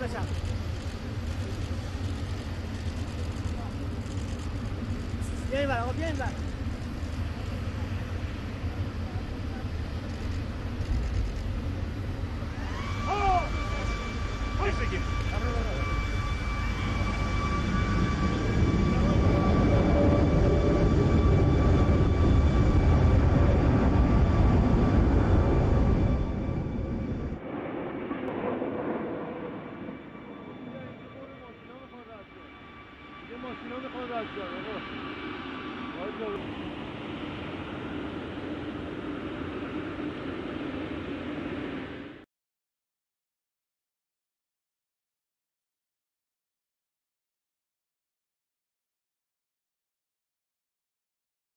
的下。编一百，我编一百。ماشینا می‌خواد رد کنه آقا.